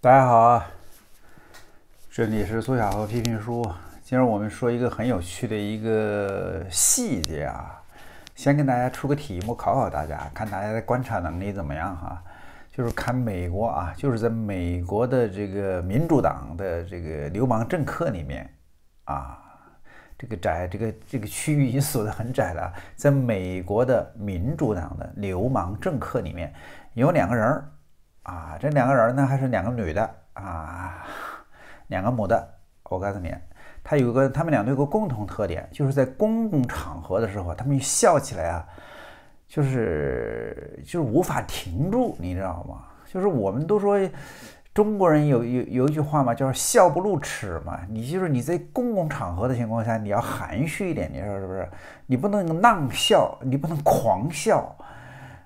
大家好啊，这里是苏小河批评书。今儿我们说一个很有趣的一个细节啊，先跟大家出个题目考考大家，看大家的观察能力怎么样哈。就是看美国啊，就是在美国的这个民主党的这个流氓政客里面啊，这个窄这个这个区域已经锁得很窄了，在美国的民主党的流氓政客里面有两个人儿。啊，这两个人呢，还是两个女的啊，两个母的。我告诉你，他有个，他们俩都有个共同特点，就是在公共场合的时候，他们笑起来啊，就是就是无法停住，你知道吗？就是我们都说中国人有有有一句话嘛，叫笑不露齿嘛。你就是你在公共场合的情况下，你要含蓄一点，你说是不是？你不能浪笑，你不能狂笑。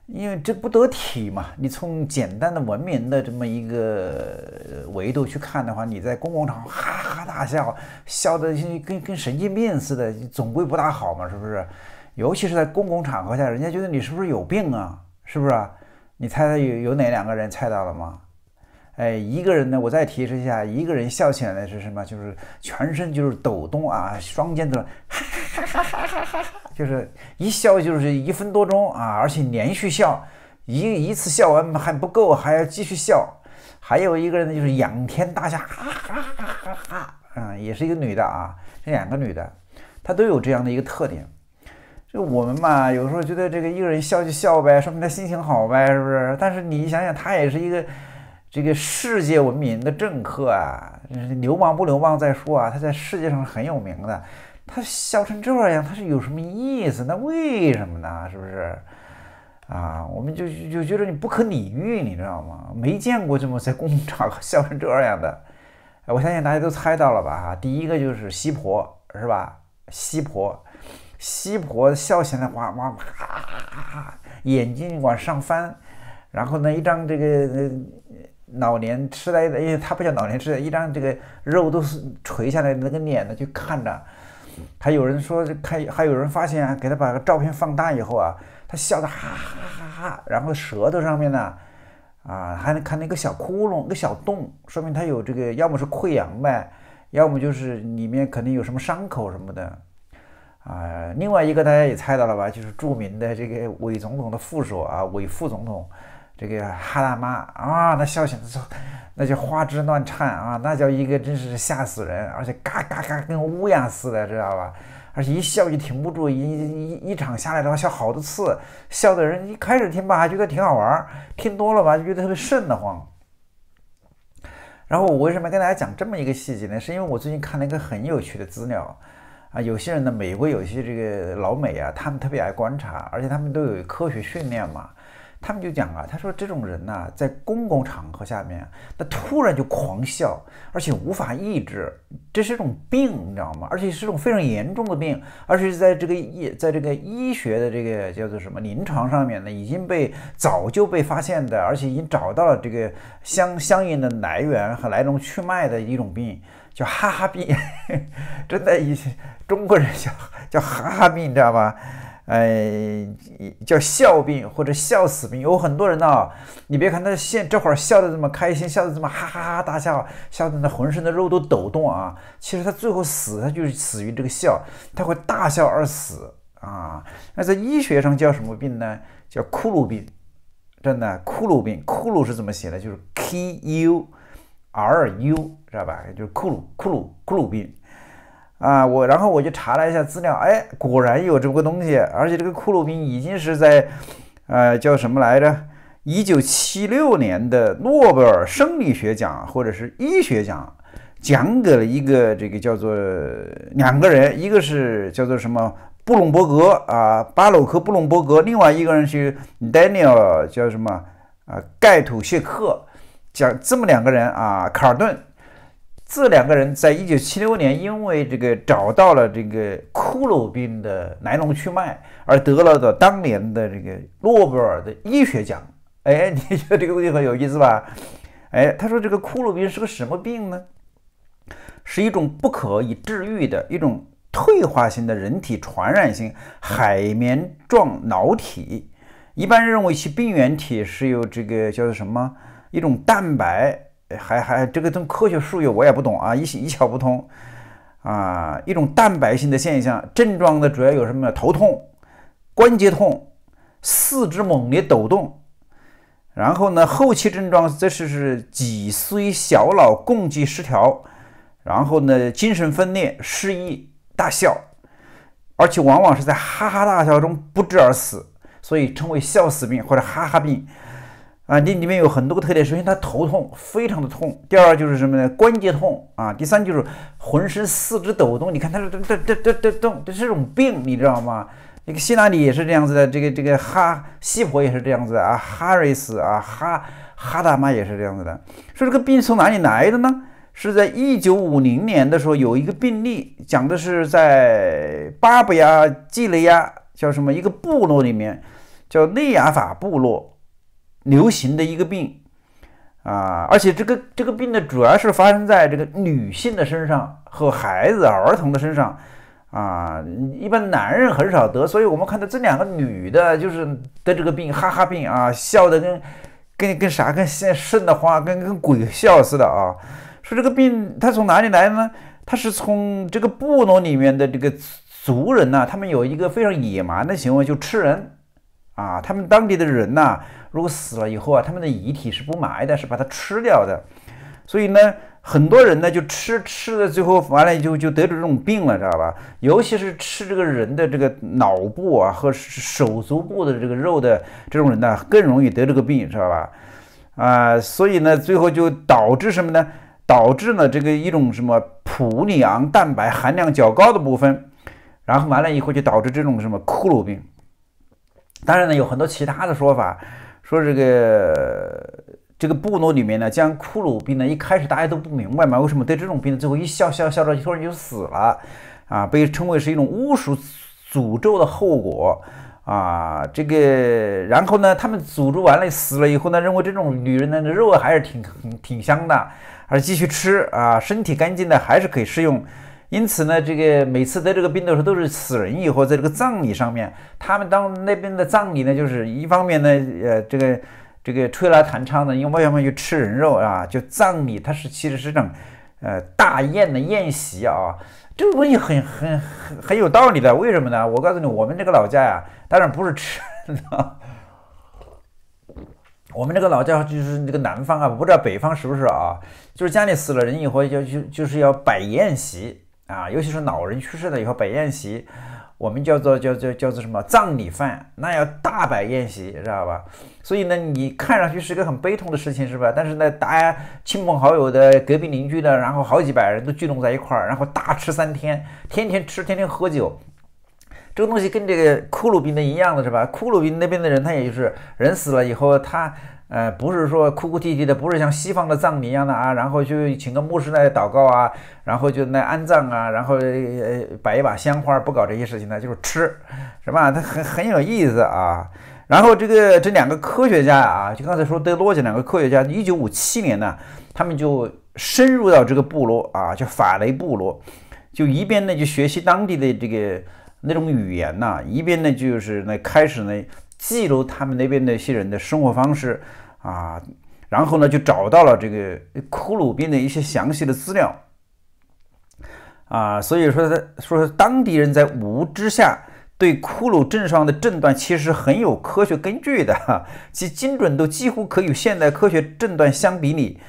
因为这不得体嘛，你从简单的文明的这么一个维度去看的话，你在公共场合哈哈大笑，笑得跟跟神经病似的，总归不大好嘛，是不是？尤其是在公共场合下，人家觉得你是不是有病啊？是不是？你猜猜有有哪两个人猜到了吗？哎，一个人呢，我再提示一下，一个人笑起来呢是什么？就是全身就是抖动啊，双肩都哈哈哈哈哈哈。就是一笑就是一分多钟啊，而且连续笑，一一次笑完还不够，还要继续笑。还有一个人呢，就是仰天大笑，哈哈哈哈哈，嗯，也是一个女的啊，这两个女的，她都有这样的一个特点。就我们嘛，有时候觉得这个一个人笑就笑呗，说明他心情好呗，是不是？但是你想想，他也是一个这个世界闻名的政客啊，流氓不流氓再说啊，他在世界上很有名的。他笑成这样，他是有什么意思？那为什么呢？是不是？啊，我们就就觉得你不可理喻，你知道吗？没见过这么在公众场合笑成这样的。我相信大家都猜到了吧？哈，第一个就是西婆，是吧？西婆，西婆笑起来哇哇哇，眼睛往上翻，然后呢，一张这个老年痴呆的，因为他不叫老年痴呆，一张这个肉都是垂下来那个脸呢，就看着。还有人说，看还有人发现啊，给他把个照片放大以后啊，他笑得哈哈哈哈，然后舌头上面呢，啊，还能看那个小窟窿、个小洞，说明他有这个，要么是溃疡呗，要么就是里面肯定有什么伤口什么的，啊，另外一个大家也猜到了吧，就是著名的这个伪总统的副手啊，伪副总统。这个哈大妈啊，那笑起来那叫花枝乱颤啊，那叫一个真是吓死人，而且嘎嘎嘎跟乌鸦似的，知道吧？而且一笑就停不住，一一一场下来的话笑好多次，笑的人一开始听吧还觉得挺好玩，听多了吧就觉得特别瘆得慌。然后我为什么跟大家讲这么一个细节呢？是因为我最近看了一个很有趣的资料啊，有些人呢，美国有些这个老美啊，他们特别爱观察，而且他们都有科学训练嘛。他们就讲啊，他说这种人呐，在公共场合下面，他突然就狂笑，而且无法抑制，这是一种病，你知道吗？而且是一种非常严重的病，而且在这个医，在这个医学的这个叫做什么临床上面呢，已经被早就被发现的，而且已经找到了这个相相应的来源和来龙去脉的一种病，叫哈哈病，真的，一些中国人叫叫哈哈病，你知道吧？哎，叫笑病或者笑死病，有很多人呢。你别看他现这会儿笑得这么开心，笑得这么哈哈哈大笑，笑得那浑身的肉都抖动啊。其实他最后死，他就是死于这个笑，他会大笑而死啊。那在医学上叫什么病呢？叫骷髅病，真的骷髅病。骷髅是怎么写的？就是 K U R U，知道吧？就是骷髅骷髅骷髅病。啊，我然后我就查了一下资料，哎，果然有这么个东西，而且这个库鲁病已经是在，呃，叫什么来着？一九七六年的诺贝尔生理学奖或者是医学奖，奖给了一个这个叫做两个人，一个是叫做什么布隆伯格啊，巴洛克布隆伯格，另外一个人是 Daniel 叫什么啊，盖土谢克，讲这么两个人啊，卡尔顿。这两个人在一九七六年，因为这个找到了这个骷髅病的来龙去脉，而得了的当年的这个诺贝尔的医学奖。哎，你觉得这个问题很有意思吧？哎，他说这个骷髅病是个什么病呢？是一种不可以治愈的一种退化性的人体传染性海绵状脑体。一般认为其病原体是由这个叫做什么一种蛋白。还还这个种科学术语我也不懂啊，一一窍不通啊。一种蛋白性的现象，症状呢主要有什么？头痛、关节痛、四肢猛烈抖动。然后呢，后期症状这是是脊髓小脑供给失调，然后呢，精神分裂、失忆、大笑，而且往往是在哈哈大笑中不治而死，所以称为笑死病或者哈哈病。啊，这里面有很多个特点。首先，他头痛，非常的痛；第二就是什么呢？关节痛啊；第三就是浑身四肢抖动。你看他这这这这这动，这是种病，你知道吗？那个希拉里也是这样子的，这个这个哈西婆也是这样子的啊，哈瑞斯啊，哈哈大妈也是这样子的。说这个病从哪里来的呢？是在一九五零年的时候有一个病例，讲的是在巴布亚季雷亚叫什么一个部落里面，叫内亚法部落流行的一个病啊，而且这个这个病呢，主要是发生在这个女性的身上和孩子儿童的身上。啊，一般男人很少得，所以我们看到这两个女的，就是得这个病，哈哈病啊，笑的跟跟跟啥，跟现瘆得慌，跟跟鬼笑似的啊。说这个病它从哪里来呢？它是从这个部落里面的这个族人呐，他们有一个非常野蛮的行为，就吃人啊。他们当地的人呐，如果死了以后啊，他们的遗体是不埋的，是把它吃掉的。所以呢。很多人呢就吃吃的，最后完了就就得了这种病了，知道吧？尤其是吃这个人的这个脑部啊和手足部的这个肉的这种人呢，更容易得这个病，知道吧？啊，所以呢，最后就导致什么呢？导致呢这个一种什么普里昂蛋白含量较高的部分，然后完了以后就导致这种什么骷髅病。当然呢，有很多其他的说法，说这个。这个部落里面呢，将骷髅病呢，一开始大家都不明白嘛，为什么得这种病，最后一笑笑笑着突然就死了，啊，被称为是一种巫术诅咒的后果啊。这个，然后呢，他们诅咒完了死了以后呢，认为这种女人的肉还是挺挺香的，还是继续吃啊，身体干净的还是可以食用。因此呢，这个每次得这个病的时候，都是死人以后，在这个葬礼上面，他们当那边的葬礼呢，就是一方面呢，呃，这个。这个吹拉弹唱的，因为要么就吃人肉啊，就葬礼，它是其实是种呃大宴的宴席啊，这个东西很很很很有道理的。为什么呢？我告诉你，我们这个老家呀，当然不是吃的，我们这个老家就是这个南方啊，不知道北方是不是啊？就是家里死了人以后，就就就是要摆宴席啊，尤其是老人去世了以后摆宴席。我们叫做叫叫叫做什么葬礼饭，那要大摆宴席，知道吧？所以呢，你看上去是个很悲痛的事情，是吧？但是呢，大家亲朋好友的、隔壁邻居的，然后好几百人都聚拢在一块儿，然后大吃三天，天天吃，天天喝酒。这个东西跟这个骷髅病的一样的是吧？骷髅病那边的人，他也就是人死了以后，他。呃，不是说哭哭啼啼的，不是像西方的葬礼一样的啊，然后就请个牧师来祷告啊，然后就来安葬啊，然后呃摆一把鲜花，不搞这些事情呢，就是吃，是吧？它很很有意思啊。然后这个这两个科学家啊，就刚才说德罗杰两个科学家，一九五七年呢，他们就深入到这个部落啊，叫法雷部落，就一边呢就学习当地的这个那种语言呐，一边呢就是呢开始呢记录他们那边那些人的生活方式。啊，然后呢，就找到了这个骷髅病的一些详细的资料，啊，所以说他说当地人在无知下对骷髅症上的诊断其实很有科学根据的，其精准度几乎可与现代科学诊断相比拟，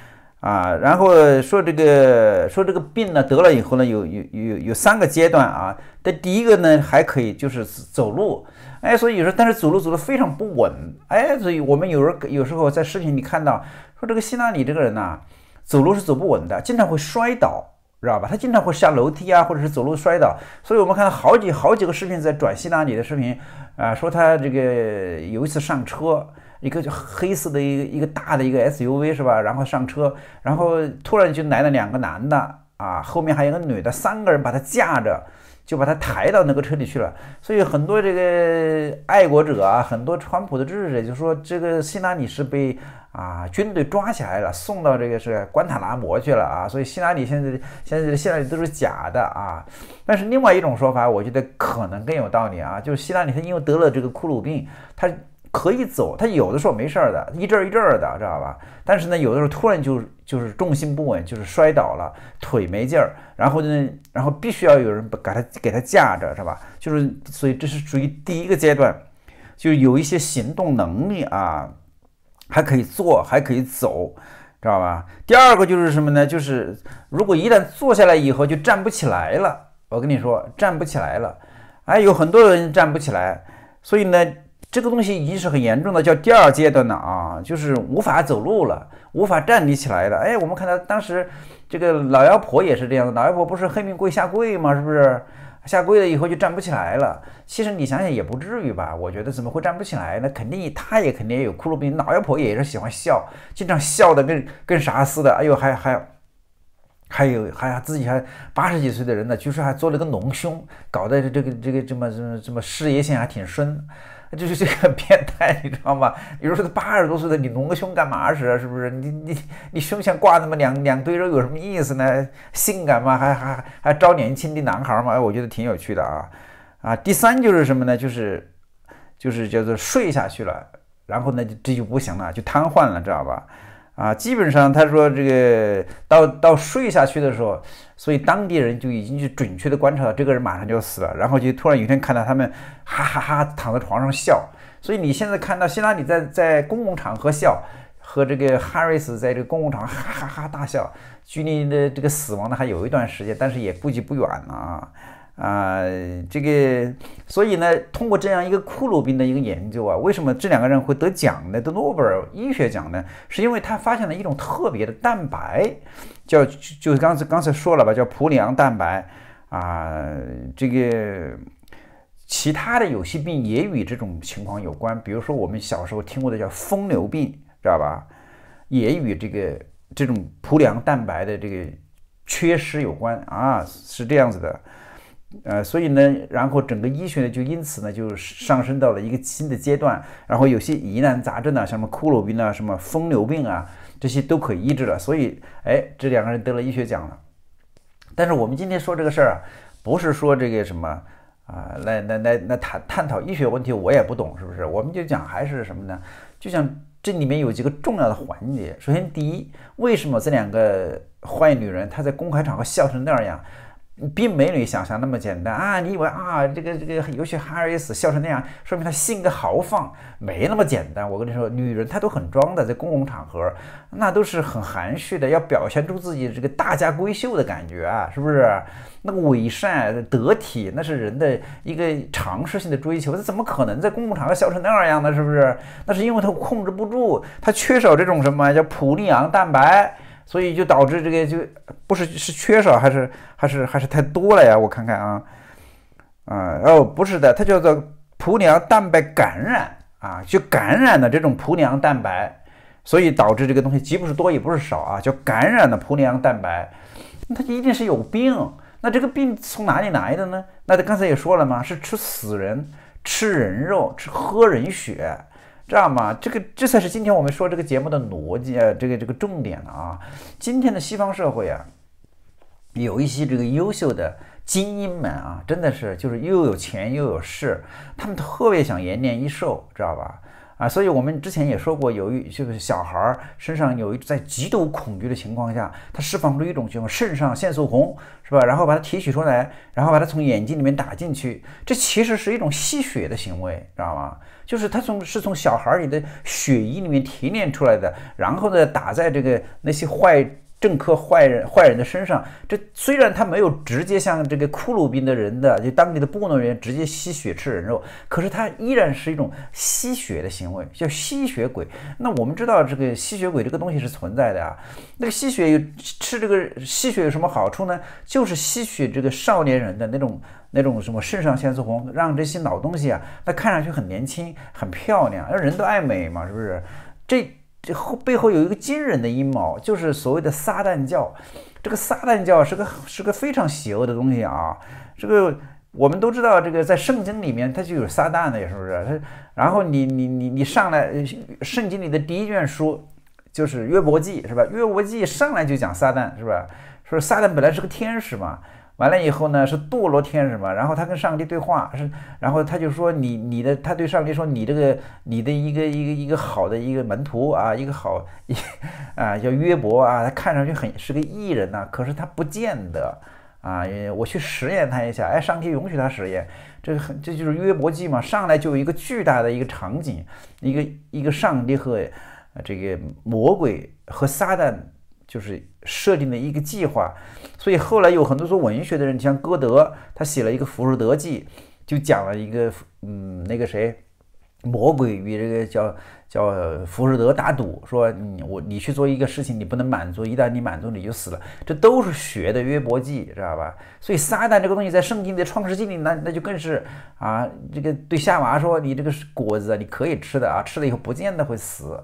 啊，然后说这个说这个病呢得了以后呢，有有有有三个阶段啊，的第一个呢还可以就是走路。哎，所以有时候，但是走路走的非常不稳。哎，所以我们有时候有时候在视频里看到，说这个希拉里这个人呐，走路是走不稳的，经常会摔倒，知道吧？他经常会下楼梯啊，或者是走路摔倒。所以我们看到好几好几个视频在转希拉里的视频啊，说他这个有一次上车，一个黑色的一个一个大的一个 SUV 是吧？然后上车，然后突然就来了两个男的啊，后面还有个女的，三个人把他架着。就把他抬到那个车里去了，所以很多这个爱国者啊，很多川普的支持者就说这个希拉里是被啊军队抓起来了，送到这个是关塔那摩去了啊，所以希拉里现在现在希拉里都是假的啊。但是另外一种说法，我觉得可能更有道理啊，就是希拉里他因为得了这个骷髅病，他可以走，他有的时候没事儿的，一阵儿一阵儿的，知道吧？但是呢，有的时候突然就就是重心不稳，就是摔倒了，腿没劲儿，然后呢，然后必须要有人把给他给他架着，是吧？就是所以这是属于第一个阶段，就是有一些行动能力啊，还可以坐，还可以走，知道吧？第二个就是什么呢？就是如果一旦坐下来以后就站不起来了，我跟你说站不起来了，哎，有很多人站不起来，所以呢。这个东西已经是很严重的，叫第二阶段了啊，就是无法走路了，无法站立起来了。哎，我们看到当时这个老妖婆也是这样的，老妖婆不是黑命贵下跪吗？是不是下跪了以后就站不起来了？其实你想想也不至于吧？我觉得怎么会站不起来？那肯定她也肯定也有骷髅病。老妖婆也是喜欢笑，经常笑的跟跟啥似的。哎呦，还还还有还自己还八十几岁的人呢，据说还做了个隆胸，搞得这个这个这么这么这么事业线还挺顺。就是这个变态，你知道吗？比如说他八十多岁的，你隆个胸干嘛使啊？是不是？你你你胸前挂那么两两堆肉有什么意思呢？性感吗？还还还招年轻的男孩吗？哎，我觉得挺有趣的啊啊！第三就是什么呢？就是就是叫做睡下去了，然后呢这就不行了，就瘫痪了，知道吧？啊，基本上他说这个到到睡下去的时候，所以当地人就已经去准确的观察到这个人马上就要死了，然后就突然有一天看到他们哈哈哈躺在床上笑，所以你现在看到希拉里在在公共场合笑，和这个哈瑞斯在这个公共场哈哈哈大笑，距离的这个死亡呢还有一段时间，但是也估计不远了啊。啊，这个，所以呢，通过这样一个骷髅病的一个研究啊，为什么这两个人会得奖呢？得诺贝尔医学奖呢？是因为他发现了一种特别的蛋白，叫就是刚才刚才说了吧，叫普里昂蛋白啊。这个其他的有些病也与这种情况有关，比如说我们小时候听过的叫疯牛病，知道吧？也与这个这种普里昂蛋白的这个缺失有关啊，是这样子的。呃，所以呢，然后整个医学呢，就因此呢，就上升到了一个新的阶段。然后有些疑难杂症啊，像什么骷髅病啊、什么疯牛病啊，这些都可以医治了。所以，哎，这两个人得了医学奖了。但是我们今天说这个事儿啊，不是说这个什么啊，来来来来探探讨医学问题，我也不懂，是不是？我们就讲还是什么呢？就像这里面有几个重要的环节。首先，第一，为什么这两个坏女人她在公开场合笑成那样？并没你想象那么简单啊！你以为啊，这个这个，尤其哈瑞斯笑成那样，说明他性格豪放，没那么简单。我跟你说，女人她都很装的，在公共场合，那都是很含蓄的，要表现出自己这个大家闺秀的感觉啊，是不是？那个伪善得体，那是人的一个常识性的追求，他怎么可能在公共场合笑成那样呢？是不是？那是因为他控制不住，他缺少这种什么叫普利昂蛋白。所以就导致这个就不是是缺少还是还是还是太多了呀？我看看啊，啊哦不是的，它叫做普里昂蛋白感染啊，就感染了这种普里昂蛋白，所以导致这个东西既不是多也不是少啊，叫感染了普里昂蛋白，那它一定是有病。那这个病从哪里来的呢？那他刚才也说了嘛，是吃死人、吃人肉、吃喝人血。知道吗？这个这才是今天我们说这个节目的逻辑啊，这个这个重点了啊！今天的西方社会啊，有一些这个优秀的精英们啊，真的是就是又有钱又有势，他们特别想延年益寿，知道吧？啊，所以我们之前也说过，有一就是小孩儿身上有一在极度恐惧的情况下，他释放出一种叫肾上腺素红，是吧？然后把它提取出来，然后把它从眼睛里面打进去，这其实是一种吸血的行为，知道吗？就是他从是从小孩里的血液里面提炼出来的，然后呢打在这个那些坏。政客坏人坏人的身上，这虽然他没有直接像这个骷髅病的人的就当地的部落人员直接吸血吃人肉，可是他依然是一种吸血的行为，叫吸血鬼。那我们知道这个吸血鬼这个东西是存在的啊。那个吸血有吃这个吸血有什么好处呢？就是吸血这个少年人的那种那种什么肾上腺素红，让这些老东西啊，那看上去很年轻很漂亮，人都爱美嘛，是不是？这。这后背后有一个惊人的阴谋，就是所谓的撒旦教。这个撒旦教是个是个非常邪恶的东西啊。这个我们都知道，这个在圣经里面它就有撒旦的，是不是？它然后你你你你上来，圣经里的第一卷书就是约伯记，是吧？约伯记上来就讲撒旦，是吧？说撒旦本来是个天使嘛。完了以后呢，是堕落天使嘛？然后他跟上帝对话，是，然后他就说你你的，他对上帝说你这个你的一个一个一个好的一个门徒啊，一个好一啊叫约伯啊，他看上去很是个艺人呐，可是他不见得啊，我去实验他一下，哎，上帝允许他实验，这个很这就是约伯记嘛，上来就有一个巨大的一个场景，一个一个上帝和这个魔鬼和撒旦。就是设定的一个计划，所以后来有很多做文学的人，你像歌德，他写了一个《浮士德记》，就讲了一个，嗯，那个谁，魔鬼与这个叫叫浮士德打赌，说你我你去做一个事情，你不能满足，一旦你满足，你就死了。这都是学的约伯记，知道吧？所以撒旦这个东西在圣经的创世纪里，那那就更是啊，这个对夏娃说，你这个果子你可以吃的啊，吃了以后不见得会死。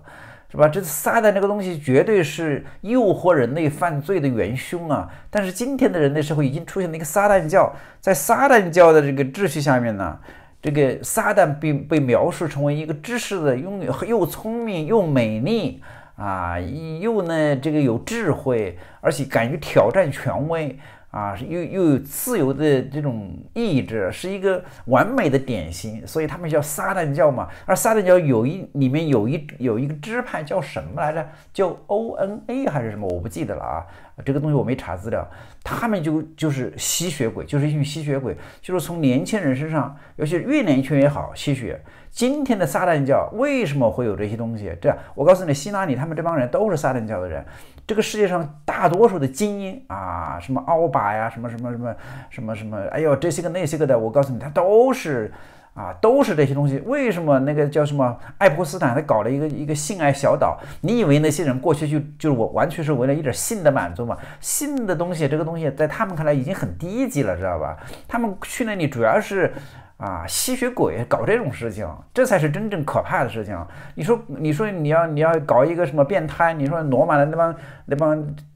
是吧？这撒旦这个东西绝对是诱惑人类犯罪的元凶啊！但是今天的人类社会已经出现了一个撒旦教，在撒旦教的这个秩序下面呢，这个撒旦被被描述成为一个知识的拥有又聪明又美丽啊，又呢这个有智慧，而且敢于挑战权威。啊，又又有自由的这种意志，是一个完美的典型，所以他们叫撒旦教嘛。而撒旦教有一里面有一有一个支派叫什么来着？叫 O N A 还是什么？我不记得了啊。这个东西我没查资料。他们就就是吸血鬼，就是一群吸血鬼，就是从年轻人身上，尤其是越年轻越好吸血。今天的撒旦教为什么会有这些东西？这样，我告诉你，希拉里他们这帮人都是撒旦教的人。这个世界上大多数的精英啊，什么奥巴呀，什么什么什么什么什么，哎呦，这些个那些个的，我告诉你，他都是啊，都是这些东西。为什么那个叫什么爱泼斯坦，他搞了一个一个性爱小岛？你以为那些人过去就就是我完全是为了一点性的满足吗？性的东西，这个东西在他们看来已经很低级了，知道吧？他们去那里主要是。啊，吸血鬼搞这种事情，这才是真正可怕的事情。你说，你说你要你要搞一个什么变态？你说罗马的那帮那帮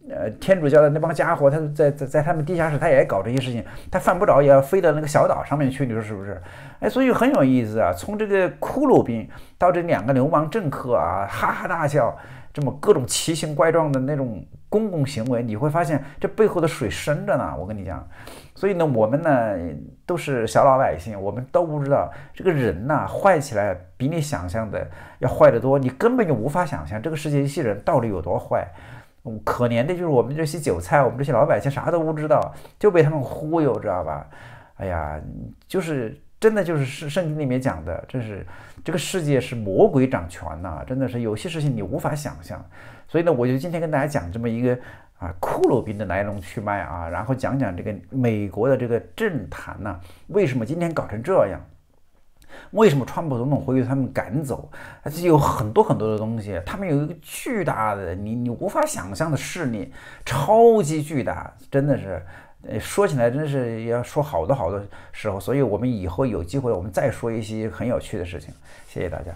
呃天主教的那帮家伙，他在在在他们地下室，他也搞这些事情，他犯不着也要飞到那个小岛上面去，你说是不是？哎，所以很有意思啊。从这个骷髅兵到这两个流氓政客啊，哈哈大笑，这么各种奇形怪状的那种公共行为，你会发现这背后的水深着呢。我跟你讲。所以呢，我们呢都是小老百姓，我们都不知道这个人呐坏起来比你想象的要坏得多，你根本就无法想象这个世界一些人到底有多坏。可怜的就是我们这些韭菜，我们这些老百姓啥都不知道，就被他们忽悠，知道吧？哎呀，就是真的就是圣圣经里面讲的，这是这个世界是魔鬼掌权呐，真的是有些事情你无法想象。所以呢，我就今天跟大家讲这么一个。啊，骷髅兵的来龙去脉啊，然后讲讲这个美国的这个政坛呐，为什么今天搞成这样？为什么川普总统会被他们赶走？而且有很多很多的东西，他们有一个巨大的你你无法想象的势力，超级巨大，真的是，说起来真是要说好多好多时候，所以我们以后有机会我们再说一些很有趣的事情。谢谢大家。